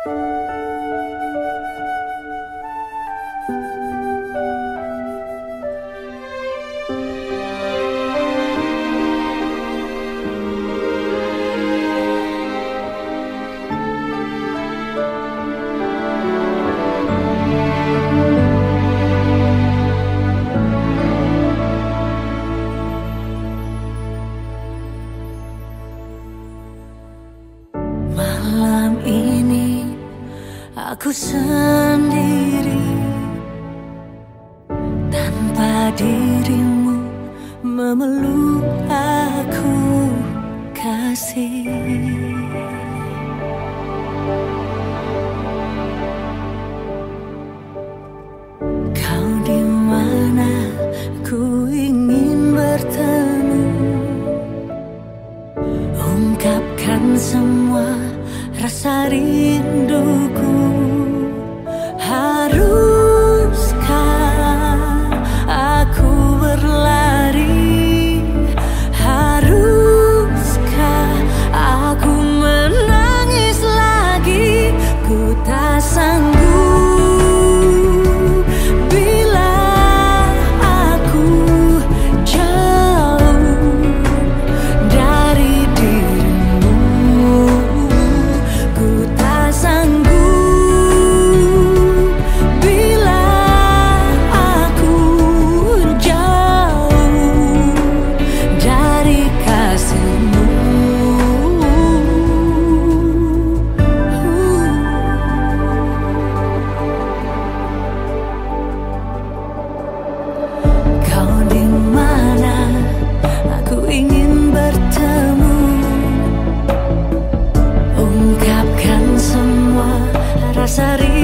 Malam ini Aku sendiri Tanpa dirimu memeluk aku kasih. Kau di mana? Ku ingin bertemu. Ungkapkan semua rasa rinduku rindu